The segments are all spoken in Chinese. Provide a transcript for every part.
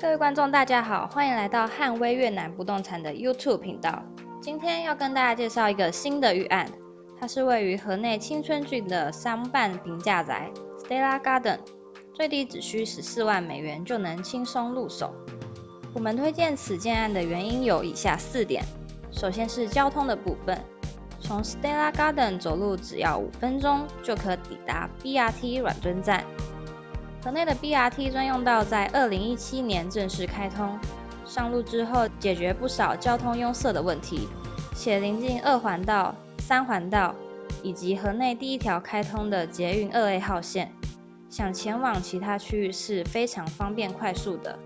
各位观众，大家好，欢迎来到汉威越南不动产的 YouTube 频道。今天要跟大家介绍一个新的预案，它是位于河内青春郡的商办平价宅 Stella Garden，最低只需十四万美元就能轻松入手。我们推荐此建案的原因有以下四点：首先是交通的部分，从 Stella Garden 走路只要五分钟就可抵达 BRT 软墩站。河内的 BRT 专用道在二零一七年正式开通，上路之后解决不少交通拥塞的问题，且临近二环道、三环道以及河内第一条开通的捷运二 A 号线，想前往其他区域是非常方便快速的。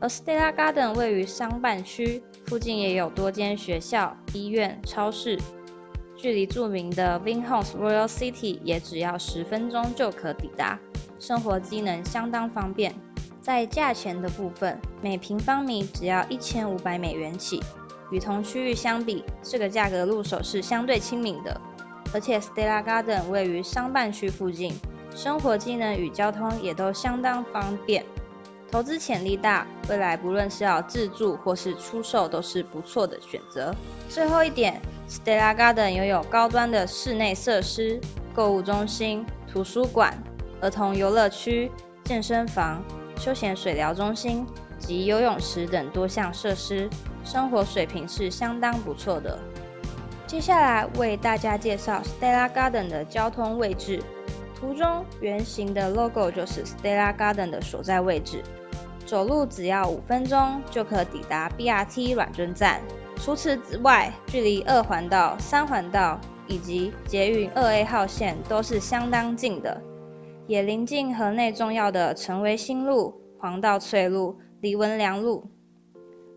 而 Stella Garden 位于商办区，附近也有多间学校、医院、超市，距离著名的 Vinhomes Royal City 也只要十分钟就可抵达。生活机能相当方便，在价钱的部分，每平方米只要一千五百美元起，与同区域相比，这个价格入手是相对亲民的。而且 Stella Garden 位于商办区附近，生活机能与交通也都相当方便，投资潜力大，未来不论是要自住或是出售，都是不错的选择。最后一点，Stella Garden 拥有高端的室内设施、购物中心、图书馆。儿童游乐区、健身房、休闲水疗中心及游泳池等多项设施，生活水平是相当不错的。接下来为大家介绍 Stella Garden 的交通位置。图中圆形的 logo 就是 Stella Garden 的所在位置，走路只要五分钟就可抵达 BRT 软墩站。除此之外，距离二环道、三环道以及捷运二 A 号线都是相当近的。也临近河内重要的成为新路、黄道翠路、黎文良路，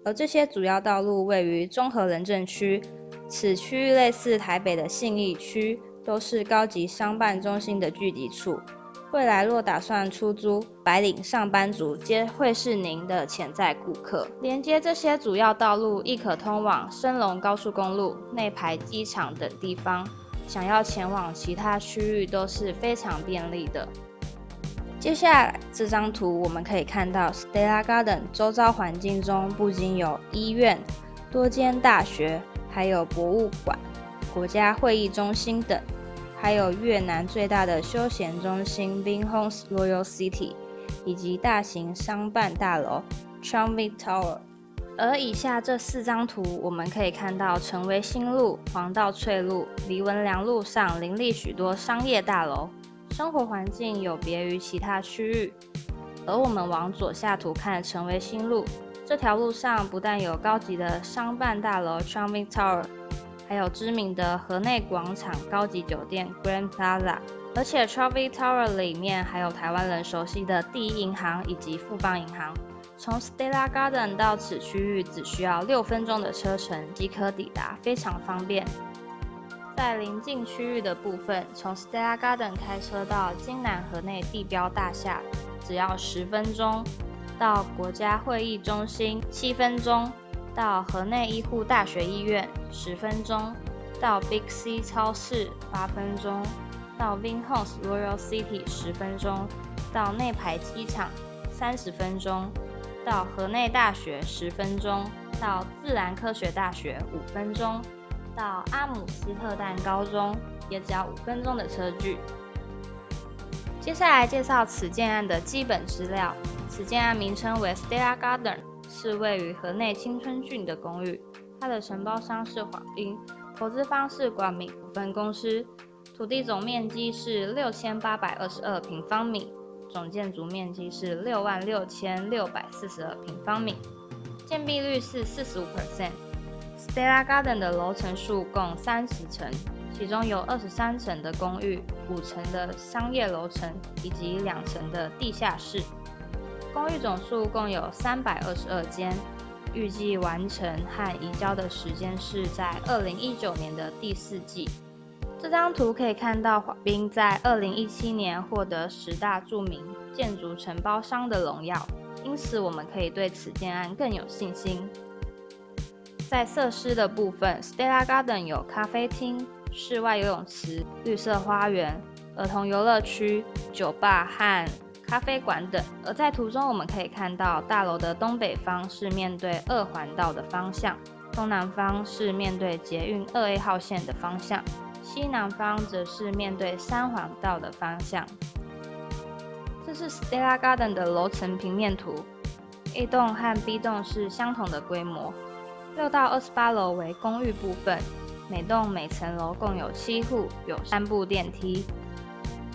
而这些主要道路位于中和人政区，此区域类似台北的信义区，都是高级商办中心的聚集处。未来若打算出租，白领上班族皆会是您的潜在顾客。连接这些主要道路，亦可通往升龙高速公路、内排机场等地方。想要前往其他区域都是非常便利的。接下来这张图我们可以看到，Stella Garden 周遭环境中不仅有医院、多间大学，还有博物馆、国家会议中心等，还有越南最大的休闲中心 Vinhomes Royal City，以及大型商办大楼 Chumvi Tower。而以下这四张图，我们可以看到，成为新路、黄道翠路、黎文良路上林立许多商业大楼，生活环境有别于其他区域。而我们往左下图看，成为新路这条路上不但有高级的商办大楼 c h a m v i n Tower，还有知名的河内广场高级酒店 Grand Plaza，而且 Travi Tower 里面还有台湾人熟悉的第一银行以及富邦银行。从 Stella Garden 到此区域只需要六分钟的车程即可抵达，非常方便。在临近区域的部分，从 Stella Garden 开车到金南河内地标大厦只要十分钟，到国家会议中心七分钟，到河内医护大学医院十分钟，到 Big C 超市八分钟，到 Vinhomes Royal City 十分钟，到内排机场三十分钟。到河内大学十分钟，到自然科学大学五分钟，到阿姆斯特丹高中也只要五分钟的车距。接下来介绍此建案的基本资料。此建案名称为 Stella Garden，是位于河内青春郡的公寓。它的承包商是华彬，投资方是广明股份公司。土地总面积是六千八百二十二平方米。总建筑面积是六万六千六百四十二平方米，建蔽率是四十五 percent。Stella Garden 的楼层数共三十层，其中有二十三层的公寓、五层的商业楼层以及两层的地下室。公寓总数共有三百二十二间，预计完成和移交的时间是在二零一九年的第四季。这张图可以看到，滑冰在二零一七年获得十大著名建筑承包商的荣耀，因此我们可以对此建案更有信心。在设施的部分，Stella Garden 有咖啡厅、室外游泳池、绿色花园、儿童游乐区、酒吧和咖啡馆等。而在图中，我们可以看到大楼的东北方是面对二环道的方向，东南方是面对捷运二 A 号线的方向，西南方则是面对三环道的方向。这是 Stella Garden 的楼层平面图，A 栋和 B 栋是相同的规模，六到二十八楼为公寓部分。每栋每层楼共有七户，有三部电梯。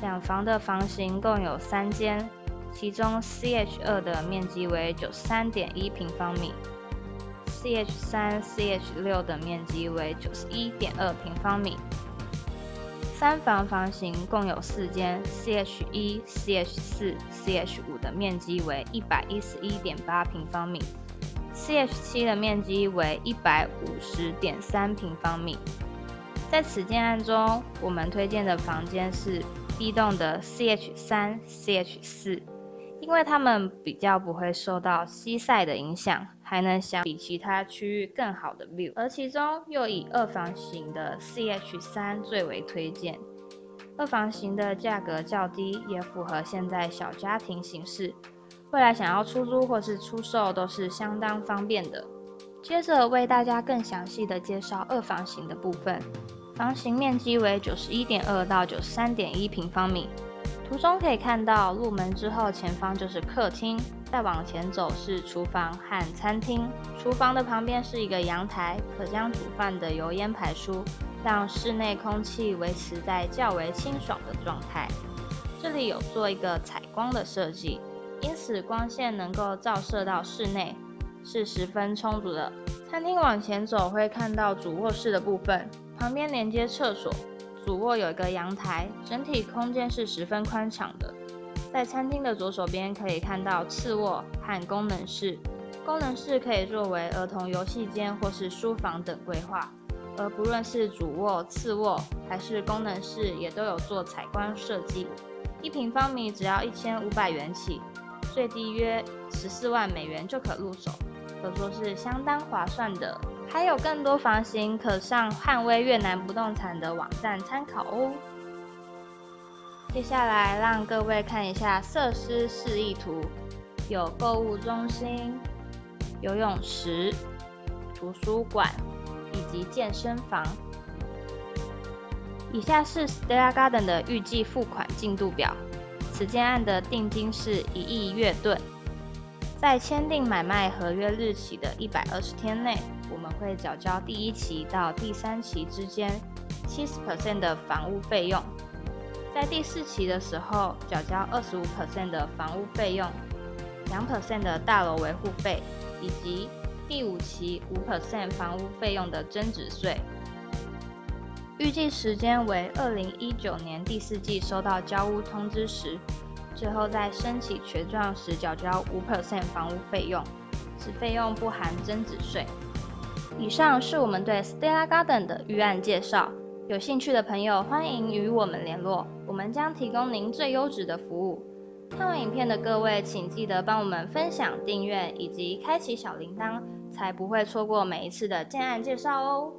两房的房型共有三间，其中 CH 二的面积为九十三点一平方米，CH 三、CH 六的面积为九十一点二平方米。三房房型共有四间，CH 一、CH 四、CH 五的面积为一百一十一点八平方米。CH 七的面积为一百五十点三平方米。在此建案中，我们推荐的房间是 B 栋的 CH 三、CH 四，因为它们比较不会受到西晒的影响，还能相比其他区域更好的 view。而其中又以二房型的 CH 三最为推荐。二房型的价格较低，也符合现在小家庭形式。未来想要出租或是出售都是相当方便的。接着为大家更详细的介绍二房型的部分。房型面积为九十一点二到九十三点一平方米。图中可以看到，入门之后前方就是客厅，再往前走是厨房和餐厅。厨房的旁边是一个阳台，可将煮饭的油烟排出，让室内空气维持在较为清爽的状态。这里有做一个采光的设计。因此，光线能够照射到室内是十分充足的。餐厅往前走会看到主卧室的部分，旁边连接厕所。主卧有一个阳台，整体空间是十分宽敞的。在餐厅的左手边可以看到次卧和功能室，功能室可以作为儿童游戏间或是书房等规划。而不论是主卧、次卧还是功能室，也都有做采光设计。一平方米只要一千五百元起。最低约十四万美元就可入手，可说是相当划算的。还有更多房型，可上汉威越南不动产的网站参考哦。接下来让各位看一下设施示意图，有购物中心、游泳池、图书馆以及健身房。以下是 Stella Garden 的预计付款进度表。此件案的定金是一亿月盾，在签订买卖合约日起的一百二十天内，我们会缴交第一期到第三期之间七十 percent 的房屋费用，在第四期的时候缴交二十五 percent 的房屋费用，两 percent 的大楼维护费，以及第五期五 percent 房屋费用的增值税。预计时间为二零一九年第四季收到交屋通知时，最后在申请权状时缴交五 percent 房屋费用，此费用不含增值税。以上是我们对 Stella Garden 的预案介绍，有兴趣的朋友欢迎与我们联络，我们将提供您最优质的服务。看完影片的各位，请记得帮我们分享、订阅以及开启小铃铛，才不会错过每一次的建案介绍哦。